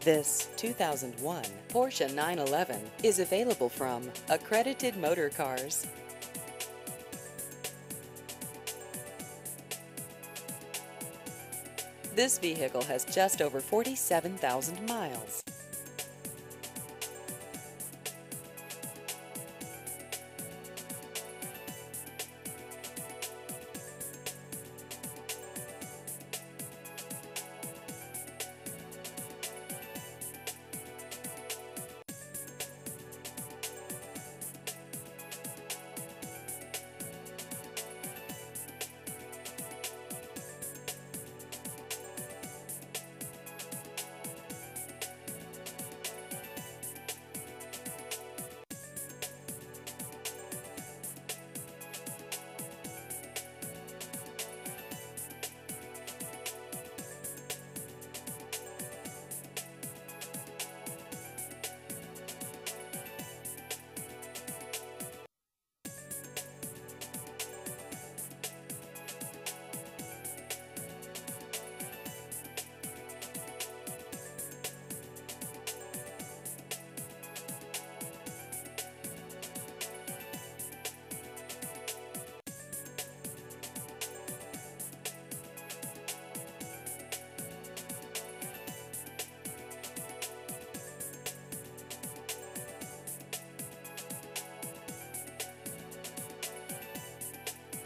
This 2001 Porsche 911 is available from Accredited Motor Cars. This vehicle has just over 47,000 miles.